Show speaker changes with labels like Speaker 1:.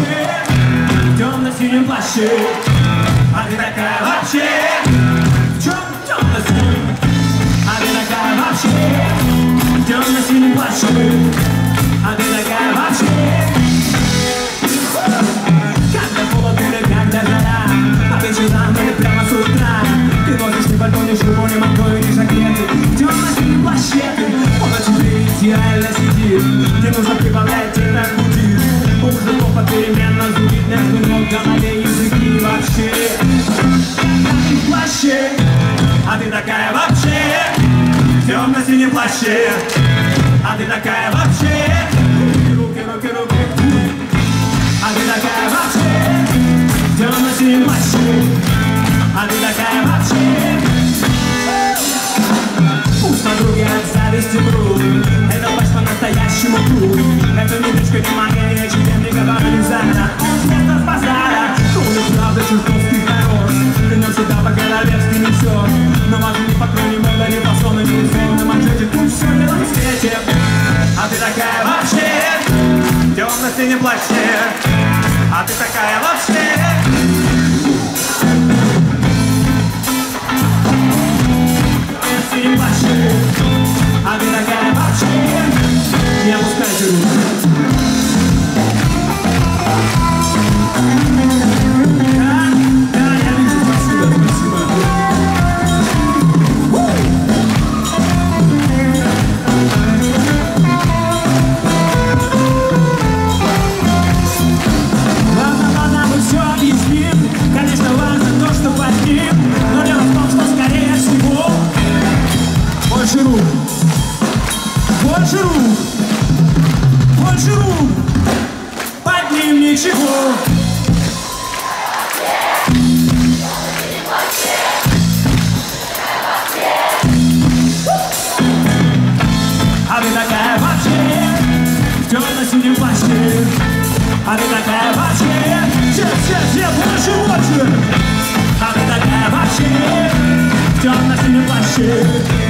Speaker 1: платье, в темно-синем плаще. А ты такая вообще, в чем темно-синем? А ты такая вообще, в темно-синем плаще. А ты такая голове языки вообще в плаще. А ты такая вообще? Темно-синем плаще. А ты такая вообще? Руки, руки, руки. А ты такая вообще? Темно-синем плаще. А ты такая вообще? Пусть подруги от зависти врут Это плащ по-настоящему крут. Это не дочка, В темно-синем плаще А ты такая вообще. Темно-синем Больше рук. Больше рук. Больше рук Под ним ничего А ты такая вообще В темно-синем плаще. А ты такая вообще Все, все, все, больше, больше. А ты такая вообще В темно-синем плаще